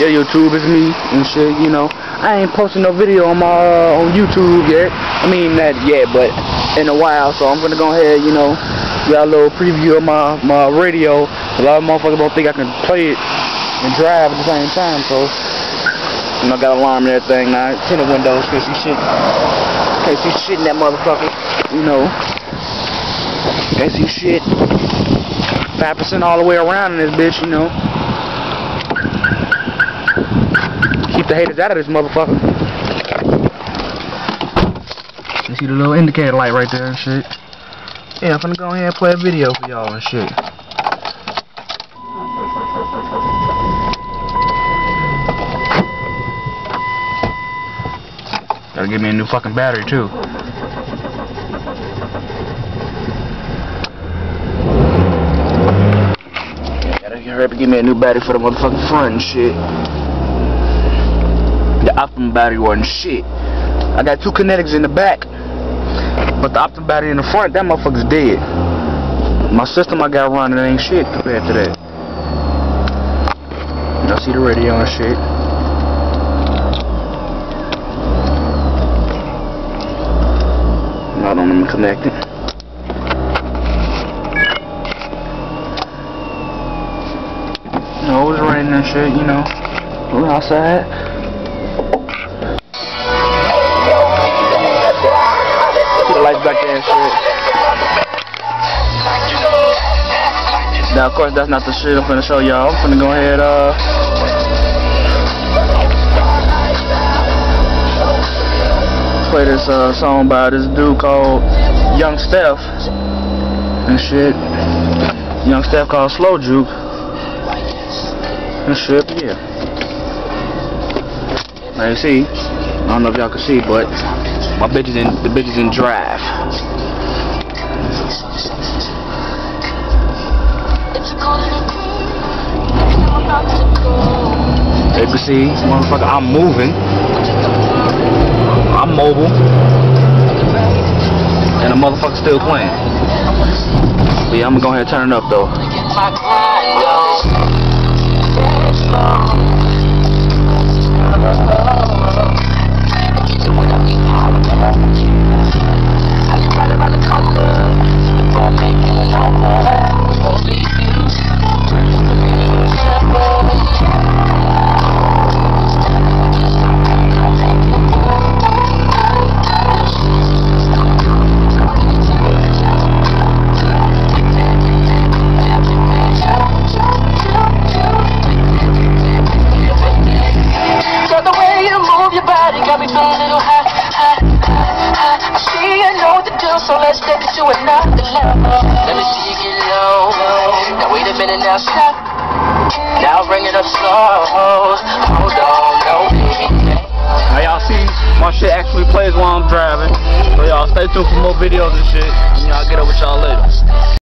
Yeah, YouTube is me and shit, you know. I ain't posting no video on my uh, on YouTube yet. I mean not yet, but in a while. So I'm gonna go ahead, you know, get a little preview of my my radio. A lot of motherfuckers don't think I can play it and drive at the same time. So you know, got alarm and everything now. Tinted windows, cause you shit, case you shit in that motherfucker. You know, you shit. Five percent all the way around in this bitch, you know. The haters out of this motherfucker. You see the little indicator light right there and shit. Yeah, I'm finna go ahead and play a video for y'all and shit. Gotta give me a new fucking battery too. Gotta hurry up and give me a new battery for the motherfucking front and shit. The Optimum battery wasn't shit. I got two Kinetiks in the back, but the Optimum battery in the front, that motherfucker's dead. My system I got running ain't shit compared to that. Y'all see the radio and shit. Not on them connected. No, it was raining and shit, you know. We're outside. There and shit. Now, of course, that's not the shit I'm finna show y'all. I'm finna go ahead, uh, play this uh, song by this dude called Young Steph and shit. Young Steph called Slow Juke and shit. Yeah. Now you see, I don't know if y'all can see, but my bitch is in the bitch is in drive. You can see, motherfucker, I'm moving. I'm mobile. And the motherfucker still playing. But yeah, I'm gonna go ahead and turn it up though. So let's take it to another level. Let me see you get low. Now wait a minute, now stop. Now bring it up slow. Hold on, no baby. Now y'all see my shit actually plays while I'm driving. So y'all stay tuned for more videos and shit. And y'all get up with y'all later.